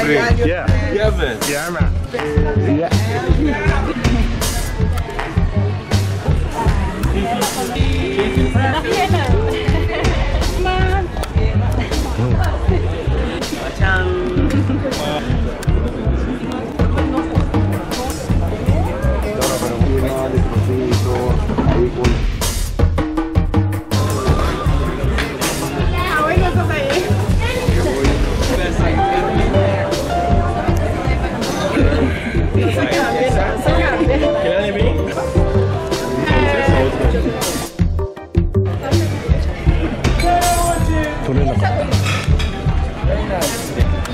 Yeah. Yeah, man. Yeah, man. Yeah.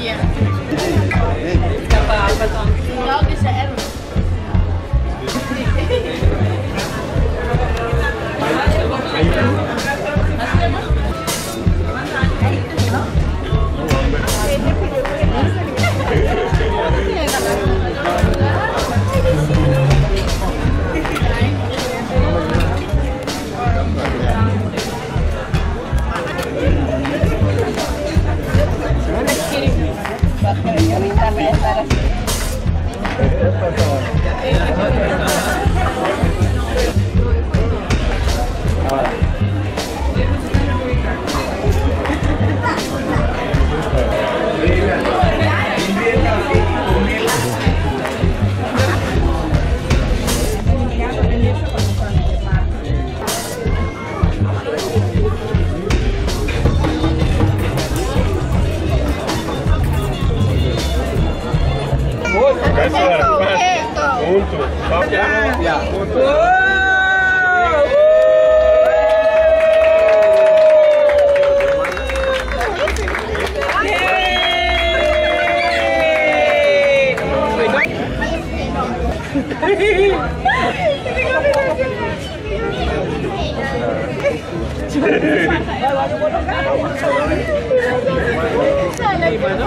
Yeah. Dog Eso, eso. Juntos. Vamos ya. Ya. Juntos. Vamos a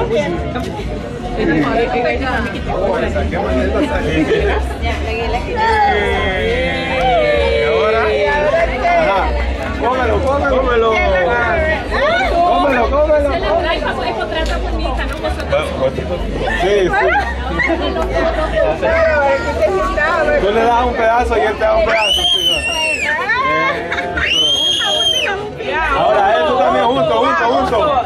ver. Cómelo, cómelo. Cómelo, cómelo. Se trae ¿no? Sí, sí. Tú le das un pedazo y él te da un pedazo. Ahora, eso también, junto, junto, junto.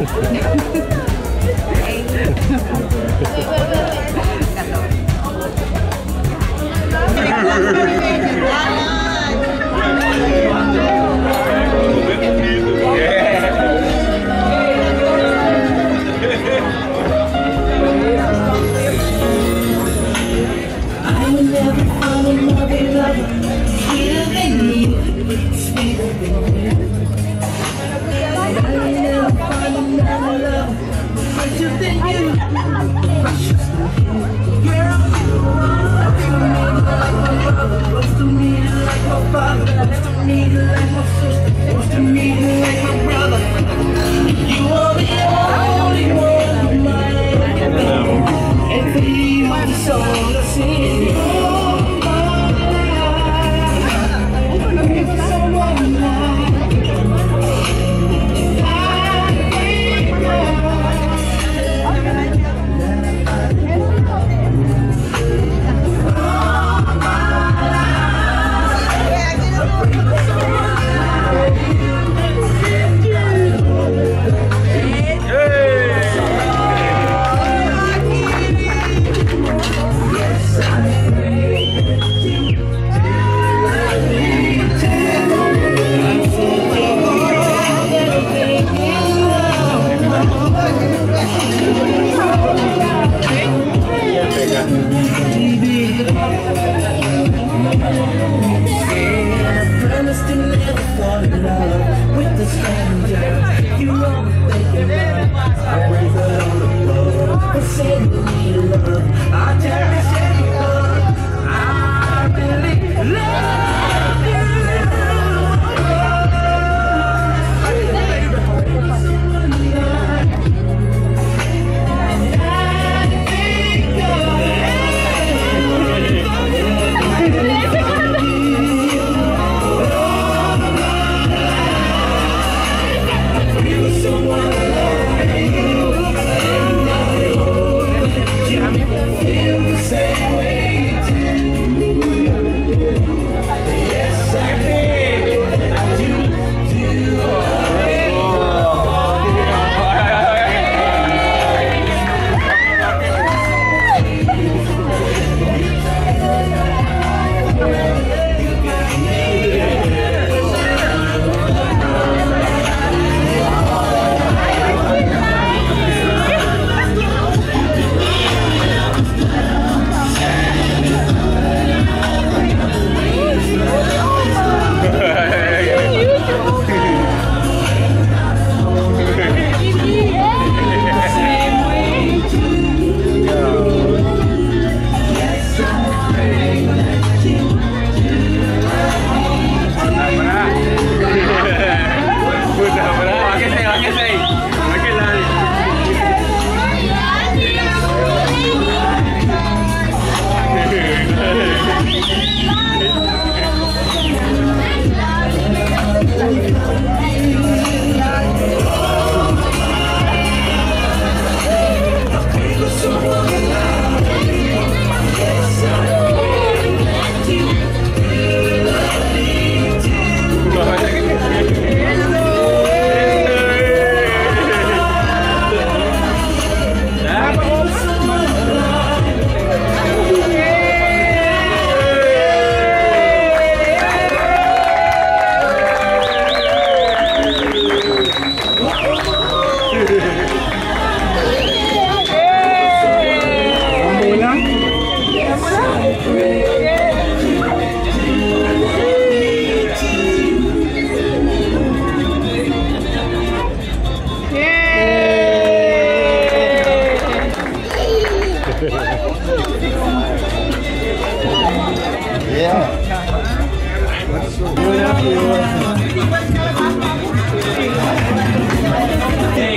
Thank you. sou assim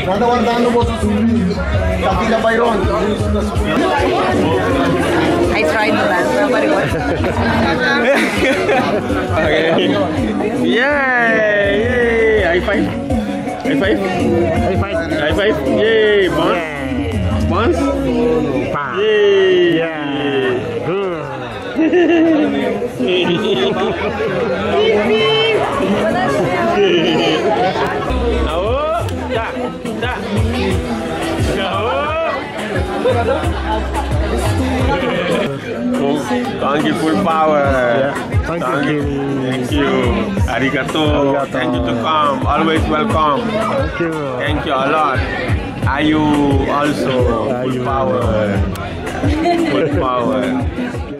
Kada Wardano po sa Suli. Tapi na Byron. I tried to dance, nobody was. okay. Yay! Yay! High five. High five. High five. High five. Yay! Bonds. Bonds. Yay! Yeah. Good. Easy. Easy. 자. Oh, thank you full power. Yeah. Thank, thank you. you. Thank you. Arigato. Arigato. Thank you to come. Always welcome. Thank you. Thank you a lot. Are you also Are full you? power? full power.